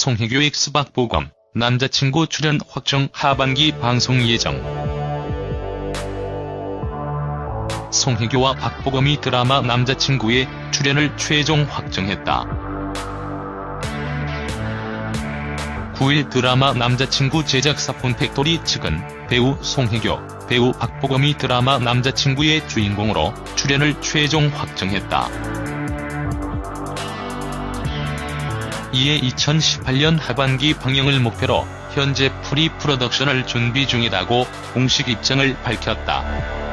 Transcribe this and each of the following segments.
송혜교 X박보검 남자친구 출연 확정 하반기 방송 예정. 송혜교와 박보검이 드라마 남자친구의 출연을 최종 확정했다. 9일 드라마 남자친구 제작사 폰팩토리 측은 배우 송혜교, 배우 박보검이 드라마 남자친구의 주인공으로 출연을 최종 확정했다. 이에 2018년 하반기 방영을 목표로 현재 pre-production을 준비 중이라고 공식 입장을 밝혔다.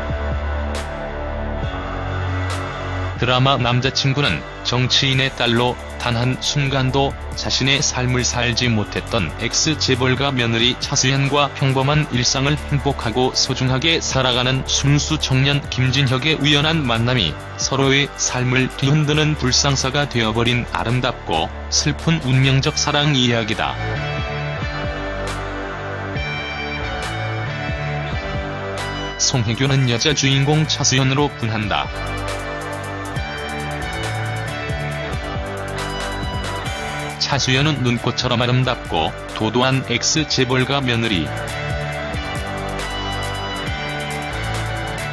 드라마 남자친구는 정치인의 딸로 단 한 순간도 자신의 삶을 살지 못했던 X재벌가 며느리 차수연과 평범한 일상을 행복하고 소중하게 살아가는 순수 청년 김진혁의 우연한 만남이 서로의 삶을 뒤흔드는 불상사가 되어버린 아름답고 슬픈 운명적 사랑 이야기다. 송혜교는 여자 주인공 차수연으로 분한다. 차수연은 눈꽃처럼 아름답고 도도한 X재벌가 며느리.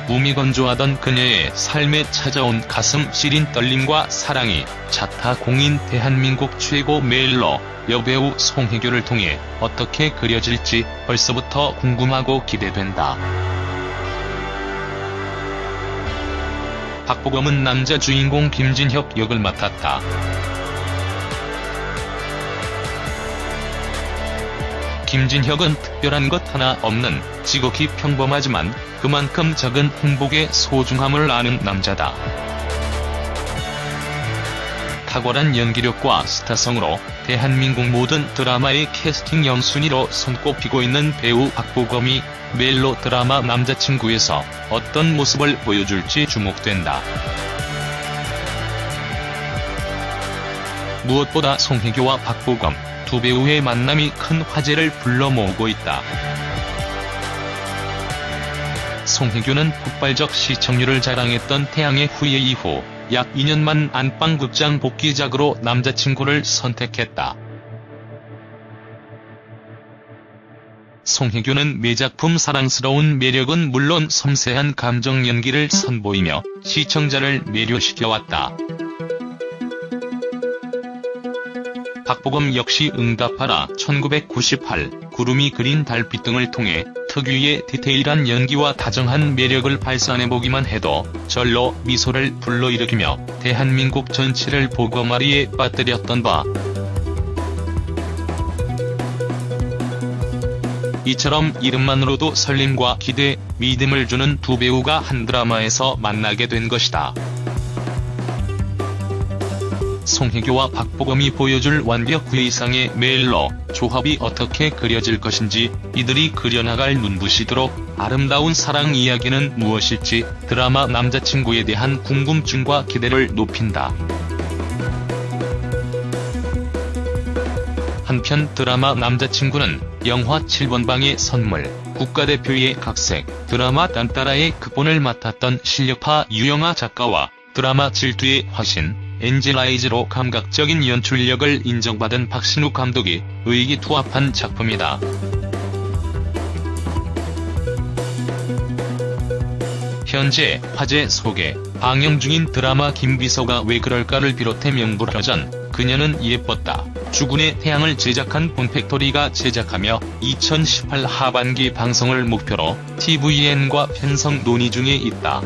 몸이 건조하던 그녀의 삶에 찾아온 가슴 시린 떨림과 사랑이 자타 공인 대한민국 최고 메일러 여배우 송혜교를 통해 어떻게 그려질지 벌써부터 궁금하고 기대된다. 박보검은 남자 주인공 김진혁 역을 맡았다. 김진혁은 특별한 것 하나 없는 지극히 평범하지만 그만큼 적은 행복의 소중함을 아는 남자다. 탁월한 연기력과 스타성으로 대한민국 모든 드라마의 캐스팅 영순위로 손꼽히고 있는 배우 박보검이 멜로 드라마 남자친구에서 어떤 모습을 보여줄지 주목된다. 무엇보다 송혜교와 박보검 두 배우의 만남이 큰 화제를 불러 모으고 있다. 송혜교는 폭발적 시청률을 자랑했던 태양의 후예 이후 약 2년 만 안방극장 복귀작으로 남자친구를 선택했다. 송혜교는 매작품 사랑스러운 매력은 물론 섬세한 감정 연기를 선보이며 시청자를 매료시켜왔다. 박보검 역시 응답하라 1998, 구름이 그린 달빛 등을 통해 특유의 디테일한 연기와 다정한 매력을 발산해보기만 해도 절로 미소를 불러일으키며 대한민국 전체를 보고마리에 빠뜨렸던 바. 이처럼 이름만으로도 설렘과 기대, 믿음을 주는 두 배우가 한 드라마에서 만나게 된 것이다. 송혜교와 박보검이 보여줄 완벽 그 이상의 메일러 조합이 어떻게 그려질 것인지 이들이 그려나갈 눈부시도록 아름다운 사랑 이야기는 무엇일지 드라마 남자친구에 대한 궁금증과 기대를 높인다. 한편 드라마 남자친구는 영화 7번 방의 선물, 국가대표의 각색, 드라마 딴따라의 극본을 맡았던 실력파 유영아 작가와 드라마 질투의 화신, 엔젤라이즈로 감각적인 연출력을 인정받은 박신우 감독이 의기투합한 작품이다. 현재 화제 소개, 방영 중인 드라마 김비서가 왜 그럴까를 비롯해 명불허전, 그녀는 예뻤다. 주군의 태양을 제작한 본팩토리가 제작하며 2018 하반기 방송을 목표로 TVN과 편성 논의 중에 있다.